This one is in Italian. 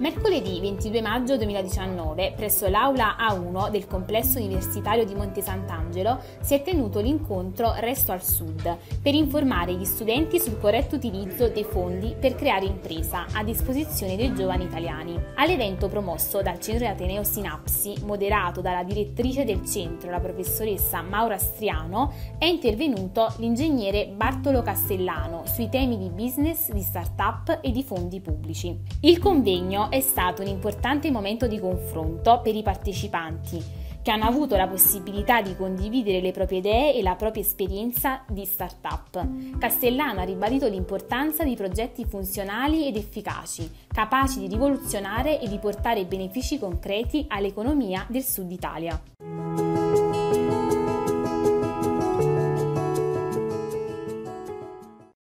Mercoledì 22 maggio 2019, presso l'aula A1 del complesso universitario di Monte Sant'Angelo, si è tenuto l'incontro Resto al Sud per informare gli studenti sul corretto utilizzo dei fondi per creare impresa a disposizione dei giovani italiani. All'evento promosso dal Centro Ateneo Sinapsi, moderato dalla direttrice del centro, la professoressa Maura Striano, è intervenuto l'ingegnere Bartolo Castellano sui temi di business, di start-up e di fondi pubblici. Il convegno è stato un importante momento di confronto per i partecipanti che hanno avuto la possibilità di condividere le proprie idee e la propria esperienza di start-up. Castellano ha ribadito l'importanza di progetti funzionali ed efficaci, capaci di rivoluzionare e di portare benefici concreti all'economia del Sud Italia.